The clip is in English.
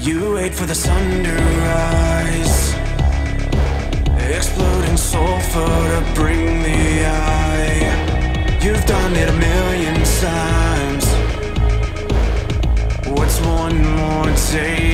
You wait for the sun to rise. Exploding sulfur to bring the eye. You've done it a million times. What's one more day